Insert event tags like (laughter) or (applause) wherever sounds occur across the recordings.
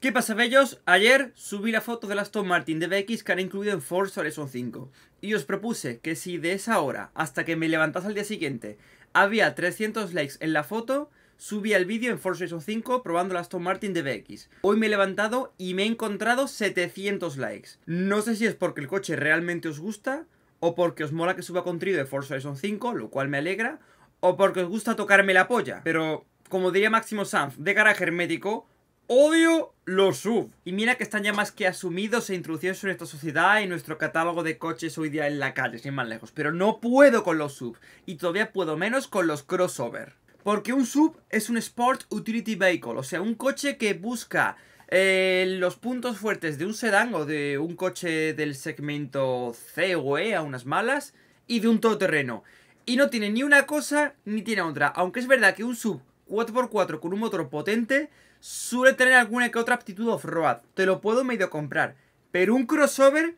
¿Qué pasa, bellos? Ayer subí la foto del Aston Martin DBX que han incluido en Forza Horizon 5 y os propuse que si de esa hora hasta que me levantase al día siguiente había 300 likes en la foto, subía el vídeo en Forza Horizon 5 probando el Aston Martin DBX. Hoy me he levantado y me he encontrado 700 likes. No sé si es porque el coche realmente os gusta o porque os mola que suba contenido de Forza Horizon 5, lo cual me alegra, o porque os gusta tocarme la polla. Pero, como diría Máximo Sanz, de garaje hermético, Odio los sub. Y mira que están ya más que asumidos e introducidos en nuestra sociedad y nuestro catálogo de coches hoy día en la calle, sin más lejos. Pero no puedo con los sub. Y todavía puedo menos con los crossover. Porque un sub es un Sport Utility Vehicle. O sea, un coche que busca eh, los puntos fuertes de un sedán o de un coche del segmento C o E a unas malas. Y de un todoterreno. Y no tiene ni una cosa ni tiene otra. Aunque es verdad que un sub 4x4 con un motor potente suele tener alguna que otra aptitud off-road. Te lo puedo medio comprar. Pero un crossover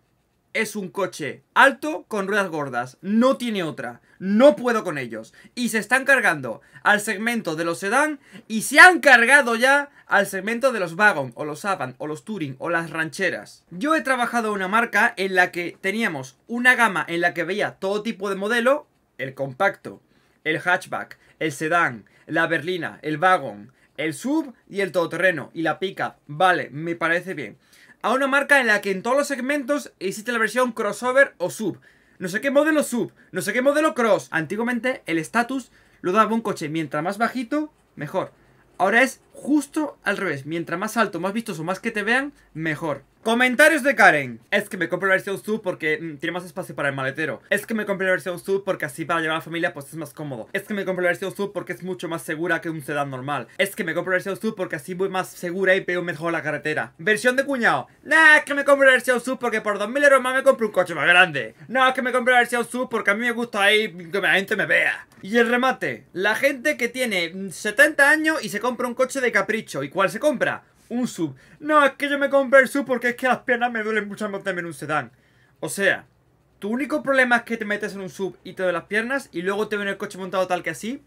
es un coche alto con ruedas gordas. No tiene otra. No puedo con ellos. Y se están cargando al segmento de los sedán y se han cargado ya al segmento de los wagon o los Avant o los touring o las rancheras. Yo he trabajado en una marca en la que teníamos una gama en la que veía todo tipo de modelo, el compacto, el hatchback, el sedán, la berlina, el wagon, el sub y el todoterreno y la pica. Vale, me parece bien. A una marca en la que en todos los segmentos existe la versión crossover o sub. No sé qué modelo sub, no sé qué modelo cross. Antiguamente el status lo daba un coche mientras más bajito, mejor. Ahora es justo al revés. Mientras más alto, más vistoso, más que te vean, mejor. Comentarios de Karen. Es que me compré la versión sub porque mm, tiene más espacio para el maletero. Es que me compré la versión sub porque así para llevar a la familia pues es más cómodo. Es que me compré la versión sub porque es mucho más segura que un sedán normal. Es que me compré la versión sub porque así voy más segura y veo mejor la carretera. Versión de cuñado. Nah, es que me compré la versión sub porque por 2000 euros más me compré un coche más grande. No, es que me compré la versión sub porque a mí me gusta ahí que la gente me vea. Y el remate. La gente que tiene 70 años y se compra un coche de capricho. ¿Y cuál se compra? Un sub. No, es que yo me compré el sub porque es que las piernas me duelen mucho montarme en un sedán. O sea, tu único problema es que te metes en un sub y te duelen las piernas y luego te viene el coche montado tal que así.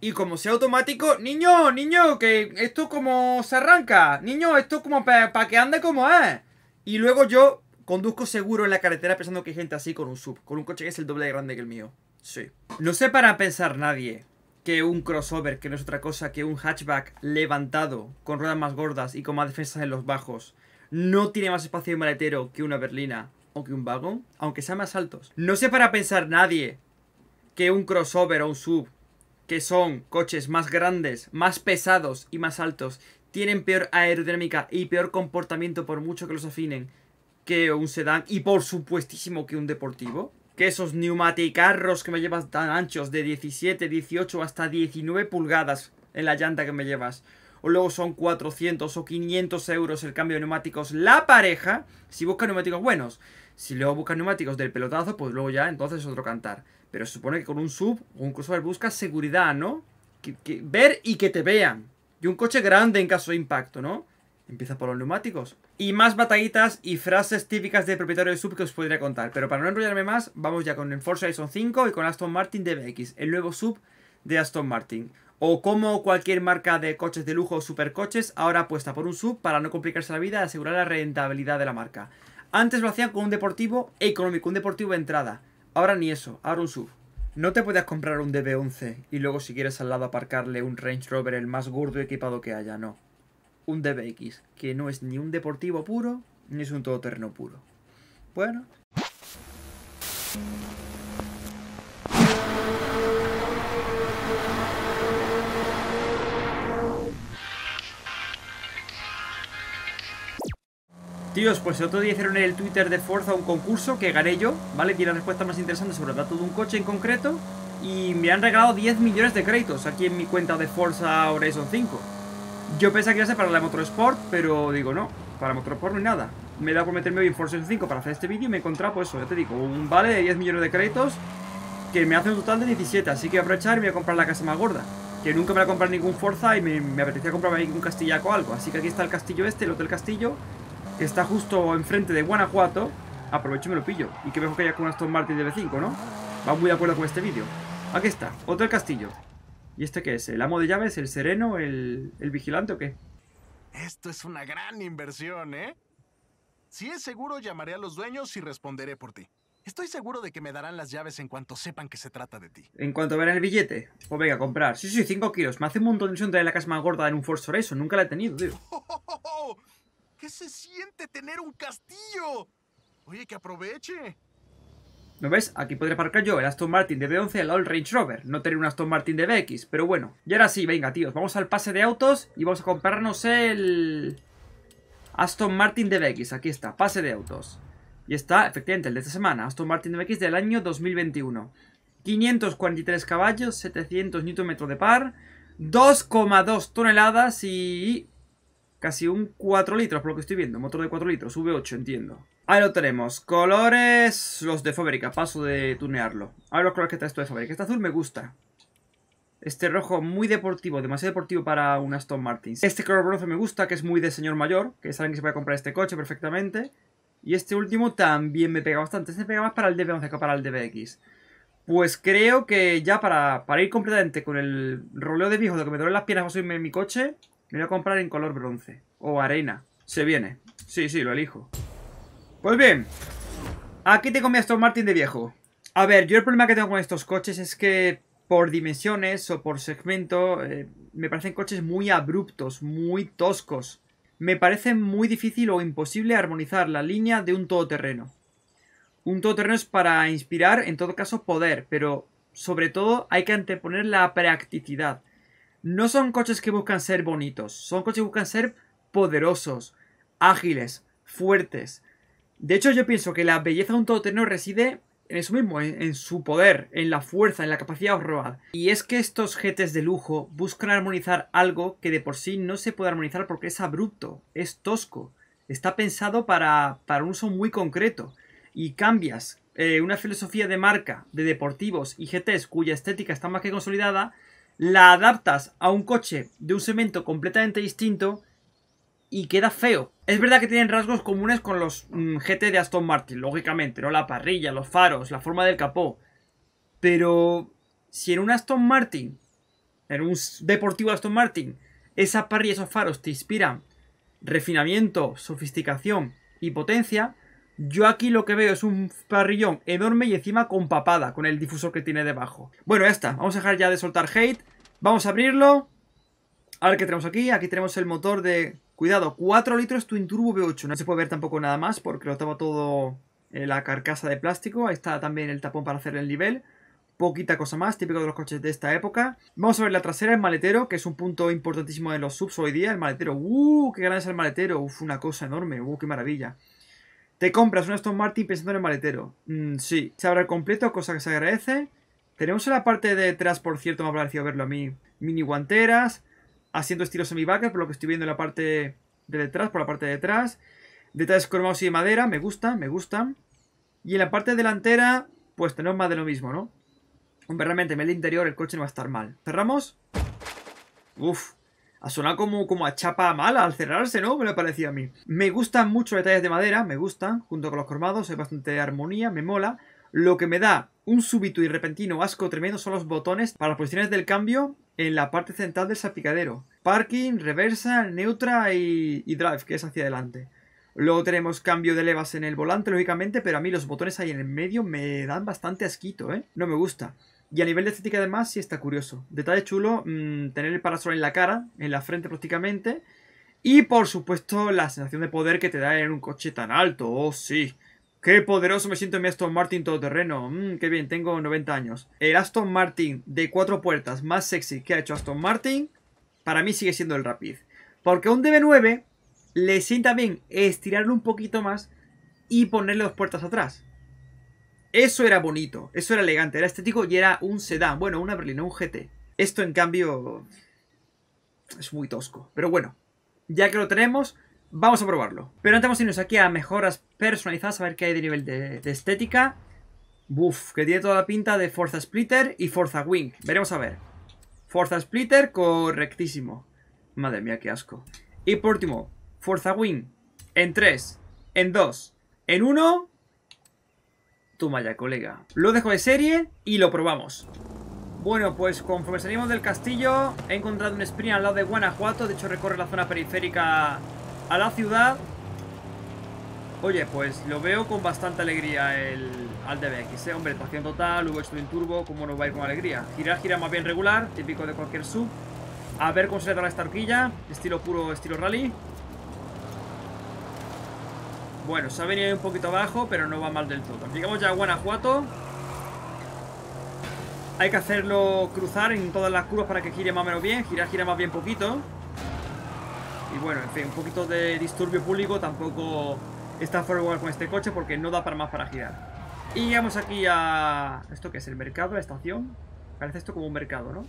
Y como sea automático, niño, niño, que esto como se arranca. Niño, esto como para que ande como es. Y luego yo conduzco seguro en la carretera pensando que hay gente así con un sub, con un coche que es el doble de grande que el mío. Sí. No sé para pensar nadie que un crossover, que no es otra cosa que un hatchback levantado, con ruedas más gordas y con más defensas en los bajos, no tiene más espacio de maletero que una berlina o que un vagón, aunque sean más altos. No sé para pensar nadie que un crossover o un sub, que son coches más grandes, más pesados y más altos, tienen peor aerodinámica y peor comportamiento por mucho que los afinen que un sedán y por supuestísimo que un deportivo que esos neumáticos que me llevas tan anchos de 17, 18 hasta 19 pulgadas en la llanta que me llevas. O luego son 400 o 500 euros el cambio de neumáticos la pareja. Si busca neumáticos buenos. Si luego busca neumáticos del pelotazo, pues luego ya entonces otro cantar. Pero se supone que con un sub o un crossover buscas seguridad, ¿no? que, ver y que te vean. Y un coche grande en caso de impacto, ¿no? Empieza por los neumáticos. Y más batallitas y frases típicas de propietario de sub que os podría contar. Pero para no enrollarme más, vamos ya con el Forza Horizon 5 y con Aston Martin DBX, el nuevo sub de Aston Martin. O como cualquier marca de coches de lujo o supercoches ahora apuesta por un sub para no complicarse la vida y asegurar la rentabilidad de la marca. Antes lo hacían con un deportivo económico, un deportivo de entrada. Ahora ni eso, ahora un sub. No te puedes comprar un DB11 y luego si quieres al lado aparcarle un Range Rover el más gordo equipado que haya, no un DBX, que no es ni un deportivo puro, ni es un todoterreno puro. Bueno. Tíos, pues el otro día hicieron en el Twitter de Forza un concurso que gané yo, ¿vale? Tiene respuestas más interesantes sobre el dato de un coche en concreto y me han regalado 10 millones de créditos aquí en mi cuenta de Forza Horizon 5. Yo pensaba que iba a ser para la Motorsport, pero digo, no, para Motorsport no hay nada. Me he dado por meterme en Forza 5 para hacer este vídeo y me he encontrado, pues eso, ya te digo, un vale de 10 millones de créditos que me hace un total de 17, así que voy a aprovechar y voy a comprar la casa más gorda. Que nunca me voy a comprar ningún Forza y me, apetecía comprarme un castillaco o algo. Así que aquí está el castillo este, el Hotel Castillo, que está justo enfrente de Guanajuato. Aprovecho y me lo pillo. Y que mejor que haya con Aston Martin de 5 ¿no? Va muy de acuerdo con este vídeo. Aquí está, Hotel Castillo. ¿Y este qué es? ¿El amo de llaves? ¿El sereno? ¿El, vigilante o qué? Esto es una gran inversión, ¿eh? Si es seguro, llamaré a los dueños y responderé por ti. Estoy seguro de que me darán las llaves en cuanto sepan que se trata de ti. En cuanto vean el billete, pues venga a comprar. Sí, sí, 5 kilos. Me hace un montón de ilusión traer la casa más gorda en un Forza Horizon. Nunca la he tenido, tío. (laughs) ¿Qué se siente tener un castillo? Oye, que aproveche. ¿No ves? Aquí podré aparcar yo el Aston Martin de B11 al lado del Range Rover. No tener un Aston Martin de BX, pero bueno. Y ahora sí, venga, tíos. Vamos al pase de autos y vamos a comprarnos el... Aston Martin de BX. Aquí está, pase de autos. Y está, efectivamente, el de esta semana. Aston Martin de BX del año 2021. 543 caballos, 700 Nm de par, 2,2 toneladas y casi un 4 litros, por lo que estoy viendo. Motor de 4 litros, V8, entiendo. Ahí lo tenemos. Colores, los de fábrica. Paso de tunearlo. A ver los colores que trae esto de fábrica. Este azul me gusta. Este rojo muy deportivo, demasiado deportivo para un Aston Martin. Este color bronce me gusta, que es muy de señor mayor, que saben que se puede comprar este coche perfectamente. Y este último también me pega bastante. Este pega más para el DB11 que para el DBX. Pues creo que ya para, para ir completamente con el roleo de viejo de que me duelen las piernas para subirme en mi coche, me voy a comprar en color bronce. O arena. Se viene. Sí, sí, lo elijo. Pues bien, aquí tengo mi Aston Martin de viejo. A ver, yo el problema que tengo con estos coches es que por dimensiones o por segmento eh, me parecen coches muy abruptos, muy toscos. Me parece muy difícil o imposible armonizar la línea de un todoterreno. Un todoterreno es para inspirar, en todo caso, poder, pero sobre todo hay que anteponer la practicidad. No son coches que buscan ser bonitos, son coches que buscan ser poderosos, ágiles, fuertes, de hecho, yo pienso que la belleza de un todoterreno reside en eso mismo, en, su poder, en la fuerza, en la capacidad de robar. Y es que estos jetes de lujo buscan armonizar algo que de por sí no se puede armonizar porque es abrupto, es tosco. Está pensado para, para un uso muy concreto. Y cambias eh, una filosofía de marca de deportivos y GTs cuya estética está más que consolidada, la adaptas a un coche de un segmento completamente distinto y queda feo. Es verdad que tienen rasgos comunes con los mm, GT de Aston Martin, lógicamente, ¿no? La parrilla, los faros, la forma del capó. Pero si en un Aston Martin, en un deportivo Aston Martin, esa parrilla, esos faros te inspiran refinamiento, sofisticación y potencia, yo aquí lo que veo es un parrillón enorme y encima con papada, con el difusor que tiene debajo. Bueno, ya está. Vamos a dejar ya de soltar hate. Vamos a abrirlo. A ver qué tenemos aquí. Aquí tenemos el motor de Cuidado, 4 litros Twin Turbo V8. No se puede ver tampoco nada más porque lo estaba todo en la carcasa de plástico. Ahí está también el tapón para hacer el nivel. Poquita cosa más, típico de los coches de esta época. Vamos a ver la trasera, el maletero, que es un punto importantísimo de los subs hoy día. El maletero, ¡uh! ¡Qué grande es el maletero! ¡Uf! Una cosa enorme, ¡uh! ¡Qué maravilla! Te compras un Aston Martin pensando en el maletero. Mm, sí, se abre el completo, cosa que se agradece. Tenemos en la parte de atrás, por cierto, me ha parecido verlo a mí, mini guanteras haciendo estilo semi-backer, por lo que estoy viendo en la parte de detrás, por la parte de detrás. Detalles cromados y de madera, me gusta, me gustan. Y en la parte delantera, pues tenemos más de lo mismo, ¿no? Hombre, realmente en el interior el coche no va a estar mal. ¿Cerramos? Uf, ha sonado como, como a chapa mala al cerrarse, ¿no? Me lo parecía a mí. Me gustan mucho los detalles de madera, me gustan, junto con los cromados, hay bastante armonía, me mola. Lo que me da un súbito y repentino asco tremendo son los botones para las posiciones del cambio en la parte central del salpicadero. Parking, reversa, neutra y, drive, que es hacia adelante. Luego tenemos cambio de levas en el volante, lógicamente, pero a mí los botones ahí en el medio me dan bastante asquito, ¿eh? No me gusta. Y a nivel de estética además sí está curioso. Detalle chulo, mm, tener el parasol en la cara, en la frente prácticamente. Y por supuesto la sensación de poder que te da en un coche tan alto, oh sí. Qué poderoso me siento en mi Aston Martin todoterreno. Mmm, qué bien, tengo 90 años. El Aston Martin de cuatro puertas más sexy que ha hecho Aston Martin, para mí sigue siendo el Rapid. Porque un DB9 le sienta bien estirarlo un poquito más y ponerle dos puertas atrás. Eso era bonito, eso era elegante, era estético y era un sedán. Bueno, una berlina, un GT. Esto en cambio es muy tosco. Pero bueno, ya que lo tenemos, Vamos a probarlo. Pero antes vamos a irnos aquí a mejoras personalizadas, a ver qué hay de nivel de, estética. Buf, que tiene toda la pinta de Forza Splitter y Forza Wing. Veremos a ver. Forza Splitter, correctísimo. Madre mía, qué asco. Y por último, Forza Wing. En 3, en 2, en 1. Toma ya, colega. Lo dejo de serie y lo probamos. Bueno, pues conforme salimos del castillo, he encontrado un sprint al lado de Guanajuato. De hecho, recorre la zona periférica a la ciudad. Oye, pues lo veo con bastante alegría el, al DBX, ¿eh? Hombre, tracción total, en turbo, ¿cómo no va a ir con alegría? Girar, gira más bien regular, típico de cualquier sub. A ver cómo se le da esta horquilla, estilo puro, estilo rally. Bueno, se ha venido un poquito abajo, pero no va mal del todo. Llegamos ya a Guanajuato. Hay que hacerlo cruzar en todas las curvas para que gire más o menos bien. Girar, gira más bien poquito. Y bueno, en fin, un poquito de disturbio público tampoco está de con este coche porque no da para más para girar. Y llegamos aquí a... ¿Esto qué es? ¿El mercado? ¿La estación? Parece esto como un mercado, ¿no?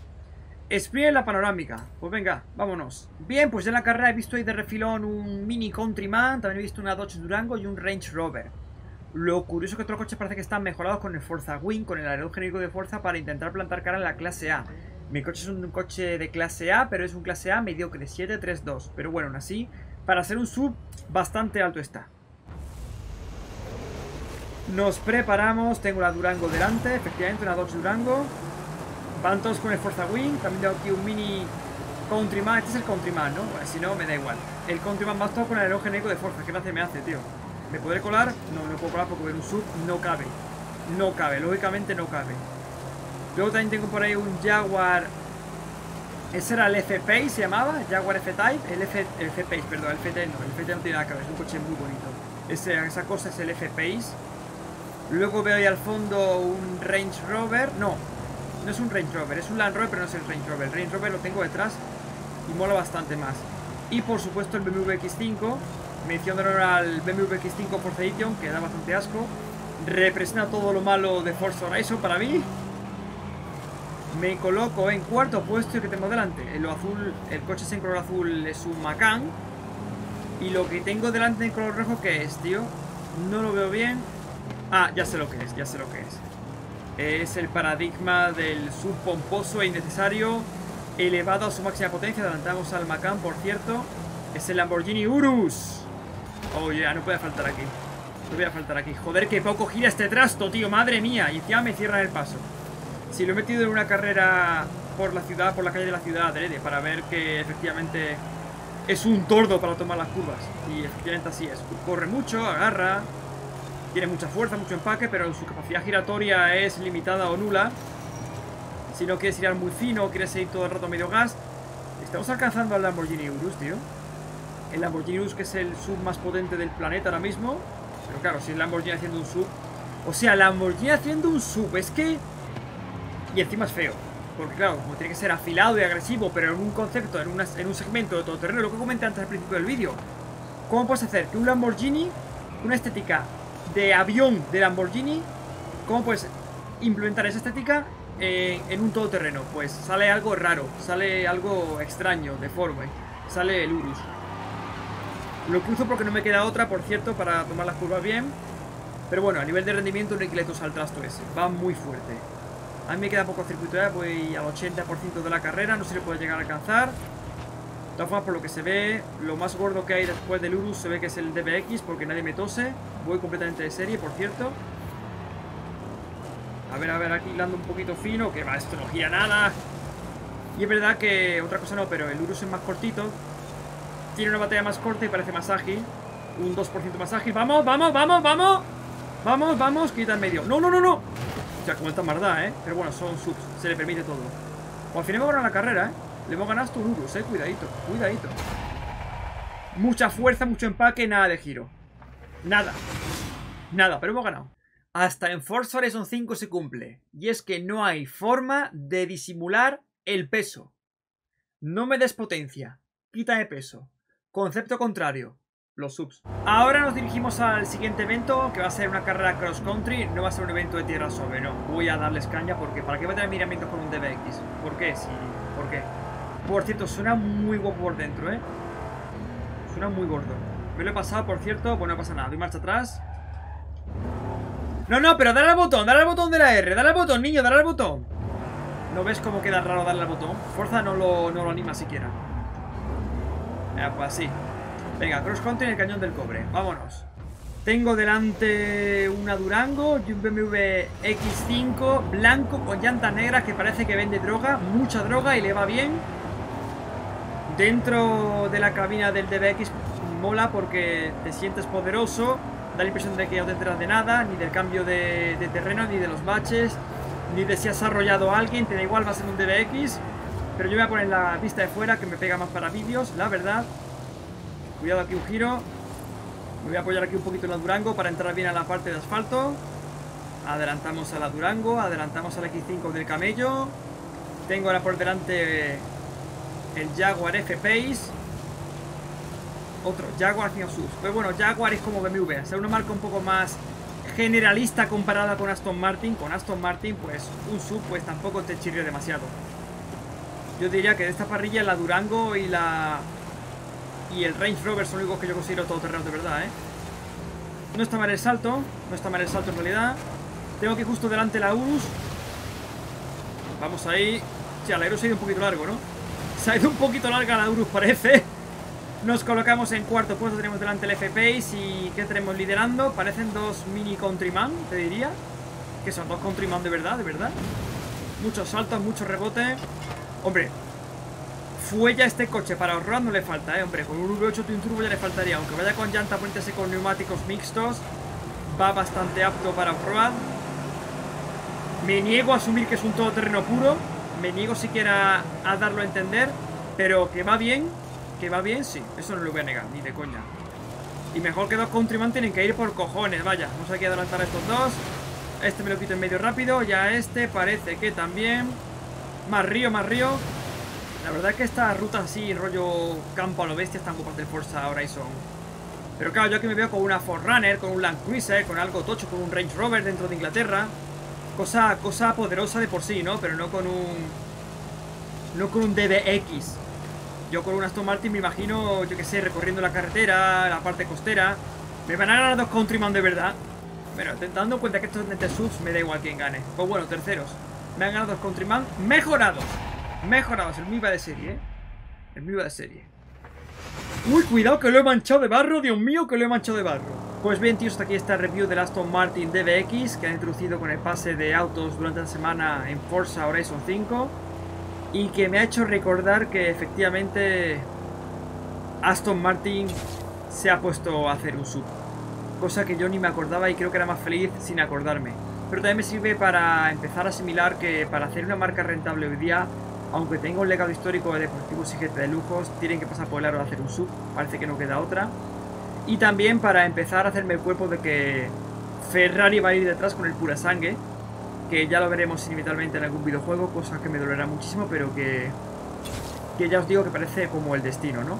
Sprint la panorámica. Pues venga, vámonos. Bien, pues en la carrera he visto ahí de refilón un Mini Countryman, también he visto una Dodge Durango y un Range Rover. Lo curioso es que otros coches parece que están mejorados con el Forza Wing, con el aerogénico de fuerza para intentar plantar cara en la clase A. Mi coche es un coche de clase A, pero es un clase A mediocre, 732. Pero bueno, aún así, para ser un sub, bastante alto está. Nos preparamos, tengo la Durango delante, efectivamente una Dodge Durango. Van todos con el Forza Wing, también tengo aquí un mini Countryman, este es el Countryman, ¿no? si no, me da igual. El Countryman va todo con el aerogénico de fuerza, ¿qué gracia me hace, tío? ¿Me podré colar? No, no puedo colar porque ver un sub no cabe. No cabe, lógicamente no cabe. Luego también tengo por ahí un Jaguar ese era el F-Pace, se llamaba, Jaguar F-Type, el F-Pace, perdón, el FT no, el FT no tiene nada que ver, es un coche muy bonito. esa cosa es el F-Pace. Luego veo ahí al fondo un Range Rover, no, no es un Range Rover, es un Land Rover, pero no es el Range Rover. El Range Rover lo tengo detrás y mola bastante más. Y por supuesto el BMW X5, mención de honor al BMW X5 Forza Edition, que da bastante asco. Representa todo lo malo de Forza Horizon para mí. Me coloco en cuarto puesto y que tengo delante. En lo azul, el coche es en color azul es un Macan. Y lo que tengo delante en color rojo, ¿qué es, tío? No lo veo bien. Ah, ya sé lo que es, ya sé lo que es. Es el paradigma del subpomposo e innecesario elevado a su máxima potencia. Adelantamos al Macan, por cierto. Es el Lamborghini Urus. Oh, ya, no puede faltar aquí. No voy a faltar aquí. Joder, que poco gira este trasto, tío. Madre mía. Y encima me cierran el paso. Si lo he metido en una carrera por la ciudad, por la calle de la ciudad, adrede, para ver que efectivamente es un tordo para tomar las curvas. Y efectivamente así es. Corre mucho, agarra, tiene mucha fuerza, mucho empaque, pero su capacidad giratoria es limitada o nula. Si no quieres girar muy fino, quieres ir todo el rato medio gas. Estamos alcanzando al Lamborghini Urus, tío. El Lamborghini Urus que es el sub más potente del planeta ahora mismo. Pero claro, si el Lamborghini haciendo un sub... O sea, Lamborghini haciendo un sub, es que y encima es feo. Porque claro, como tiene que ser afilado y agresivo, pero en un concepto, en, en un segmento de todoterreno, lo que comenté antes al principio del vídeo. ¿Cómo puedes hacer que un Lamborghini, una estética de avión de Lamborghini, cómo puedes implementar esa estética en un todoterreno? Pues sale algo raro, sale algo extraño, deforme, sale el Urus. Lo cruzo porque no me queda otra, por cierto, para tomar las curvas bien. Pero bueno, a nivel de rendimiento, un equiletos al trasto ese. Va muy fuerte. A mí me queda poco circuito ya, voy al 80% de la carrera, no sé si puede llegar a alcanzar. De todas formas, por lo que se ve, lo más gordo que hay después del Urus se ve que es el DBX, porque nadie me tose. Voy completamente de serie, por cierto. A ver, a ver, aquí lando un poquito fino, que va, esto no gira nada. Y es verdad que, otra cosa no, pero el Urus es más cortito. Tiene una batalla más corta y parece más ágil. Un 2% más ágil. ¡Vamos, vamos, vamos, vamos! ¡Vamos, vamos! Quita en medio. ¡No, no, no, no! Como esta mardá, ¿eh? Pero bueno, son subs, se le permite todo. O al final hemos ganado la carrera, ¿eh? Le hemos ganado hasta un Urus, ¿eh? Cuidadito, cuidadito. Mucha fuerza, mucho empaque, nada de giro. Nada. Nada, pero hemos ganado. Hasta en Forza Horizon 5 se cumple. Y es que no hay forma de disimular el peso. No me des potencia. Quítame peso. Concepto contrario los subs. Ahora nos dirigimos al siguiente evento, que va a ser una carrera cross country. No va a ser un evento de tierra sobre, no. Voy a darles caña porque ¿para qué voy a tener miramientos con un DBX? ¿Por qué? Sí, ¿por qué? Por cierto, suena muy guapo por dentro, ¿eh? Suena muy gordo. Me lo he pasado, por cierto. Bueno, no pasa nada. Doy marcha atrás. No, no, pero dale al botón, dale al botón de la R. Dale al botón, niño, dale al botón. ¿No ves cómo queda raro darle al botón? Fuerza no lo, no lo anima siquiera. Eh, pues así. Venga, cross country en el cañón del cobre. Vámonos. Tengo delante una Durango y un BMW X5 blanco con llantas negras que parece que vende droga, mucha droga y le va bien. Dentro de la cabina del DBX mola porque te sientes poderoso, da la impresión de que no te enteras de nada, ni del cambio de, terreno, ni de los baches, ni de si has arrollado a alguien, te da igual, va a ser un DBX. Pero yo voy a poner la vista de fuera que me pega más para vídeos, la verdad. Cuidado aquí un giro. Me voy a apoyar aquí un poquito en la Durango para entrar bien a la parte de asfalto. Adelantamos a la Durango, adelantamos al X5 del camello. Tengo ahora por delante el Jaguar F-Pace. Otro, Jaguar Sus. Pues bueno, Jaguar es como BMW, es una marca un poco más generalista comparada con Aston Martin. Con Aston Martin, pues un sub pues tampoco te chirre demasiado. Yo diría que de esta parrilla la Durango y la y el Range Rover son los únicos que yo considero todoterrenos de verdad, ¿eh? No está mal el salto, no está mal el salto en realidad. Tengo que justo delante la Urus. Vamos ahí. Sí, la Urus se ha ido un poquito largo, ¿no? Se ha ido un poquito larga la Urus, (laughs) parece. Nos colocamos en cuarto puesto, tenemos delante el F-Pace y ¿qué tenemos liderando? Parecen dos mini Countryman, te diría. Que son dos Countryman de verdad, de verdad. Muchos saltos, mucho rebote. Hombre, fue ya este coche para ahorrar no le falta, eh, hombre. Con un V8 Twin Turbo ya le faltaría. Aunque vaya con llanta puente con neumáticos mixtos, va bastante apto para off-road. Me niego a asumir que es un todoterreno puro. Me niego siquiera a darlo a entender. Pero que va bien, que va bien, sí. Eso no lo voy a negar, ni de coña. Y mejor que dos Countryman tienen que ir por cojones, vaya. Vamos aquí a adelantar a estos dos. Este me lo quito en medio rápido. Ya este parece que también. Más río, más río. La verdad es que estas rutas así, rollo campo a lo bestia, están por de Forza Horizon. Pero claro, yo aquí me veo con una Forerunner, con un Land Cruiser, con algo tocho, con un Range Rover dentro de Inglaterra. Cosa, cosa poderosa de por sí, ¿no? Pero no con un... No con un DBX. Yo con un Aston Martin me imagino, yo que sé, recorriendo la carretera, la parte costera. Me van a ganar dos Countryman de verdad. Bueno, dando en cuenta que estos subs me da igual quién gane. Pues bueno, terceros. Me han ganado dos Countryman mejorados. Mejorados, el mío de serie, ¿eh? El mío de serie. Uy, cuidado que lo he manchado de barro, Dios mío, que lo he manchado de barro. Pues bien, tíos, hasta aquí esta review del Aston Martin DBX que han introducido con el pase de autos durante la semana en Forza Horizon 5 y que me ha hecho recordar que efectivamente Aston Martin se ha puesto a hacer un sub. Cosa que yo ni me acordaba y creo que era más feliz sin acordarme. Pero también me sirve para empezar a asimilar que para hacer una marca rentable hoy día aunque tenga un legado histórico de deportivos y gente de lujos, tienen que pasar por el aro de hacer un sub, parece que no queda otra. Y también para empezar a hacerme el cuerpo de que Ferrari va a ir detrás con el pura sangre, que ya lo veremos inevitablemente en algún videojuego, cosa que me dolerá muchísimo, pero que, que ya os digo que parece como el destino, ¿no?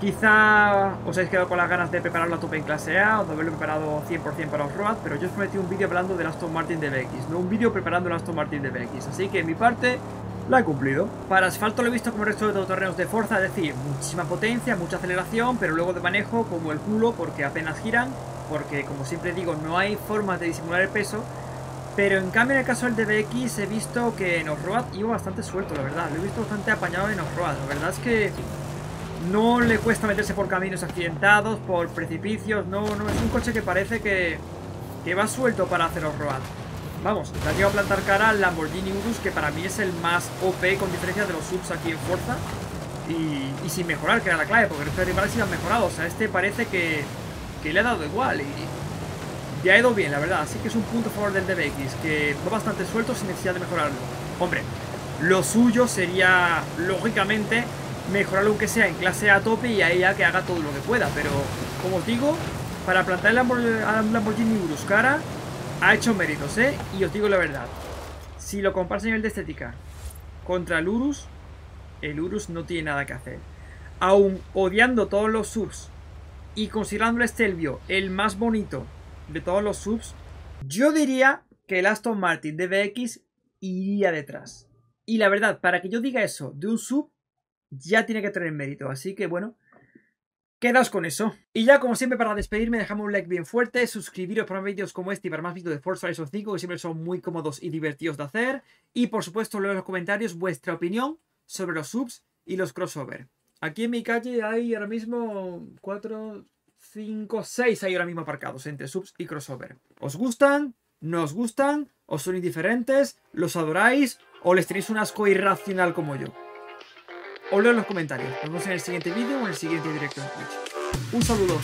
Quizá os habéis quedado con las ganas de prepararlo a tope en clase A o de haberlo preparado 100% para off-road, pero yo os prometí un vídeo hablando del Aston Martin DBX, no un vídeo preparando el Aston Martin DBX. Así que en mi parte la he cumplido. Para asfalto lo he visto como el resto de todoterrenos de Forza, es decir, muchísima potencia, mucha aceleración, pero luego de manejo como el culo porque apenas giran, porque como siempre digo, no hay forma de disimular el peso. Pero en cambio en el caso del DBX he visto que en off-road iba bastante suelto, la verdad. Lo he visto bastante apañado en off-road. La verdad es que no le cuesta meterse por caminos accidentados, por precipicios. No, no, es un coche que parece que, que va suelto para hacer off-road. Vamos, le quiero a plantar cara al Lamborghini Urus, que para mí es el más OP con diferencia de los subs aquí en Forza. Y, sin mejorar, que era la clave, porque los rivales sí han mejorado. O sea, este parece que, le ha dado igual y ya ha ido bien, la verdad. Así que es un punto a favor del DBX, que va bastante suelto sin necesidad de mejorarlo. Hombre, lo suyo sería, lógicamente, mejorarlo aunque sea en clase A tope y ahí ya que haga todo lo que pueda. Pero, como os digo, para plantar el Lamborghini Urus cara ha hecho méritos, ¿eh? Y os digo la verdad. Si lo comparas a nivel de estética contra el Urus, el Urus no tiene nada que hacer. Aún odiando todos los subs y considerando el Stelvio el más bonito de todos los subs, yo diría que el Aston Martin DBX iría detrás. Y la verdad, para que yo diga eso de un sub, ya tiene que tener mérito. Así que bueno, Quedaos con eso. Y ya, como siempre, para despedirme, dejadme un like bien fuerte, suscribiros para más vídeos como este y para más vídeos de Forza Horizon 5, que siempre son muy cómodos y divertidos de hacer. Y, por supuesto, leo en los comentarios vuestra opinión sobre los subs y los crossover. Aquí en mi calle hay ahora mismo 4, 5, 6 hay ahora mismo aparcados entre subs y crossover. ¿Os gustan? ¿No os gustan? ¿Os son indiferentes? ¿Los adoráis? ¿O les tenéis un asco irracional como yo? Os leo en los comentarios. Nos vemos en el siguiente vídeo o en el siguiente directo en Twitch. Un saludo.